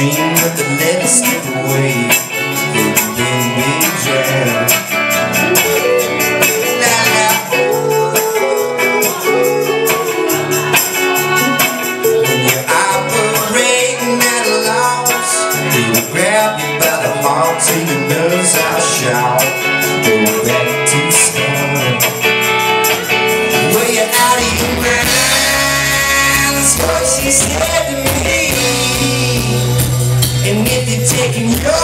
dream that the us slip away. Drown. When you're operating at a loss, they grab you by the heart till your nerves are. Your you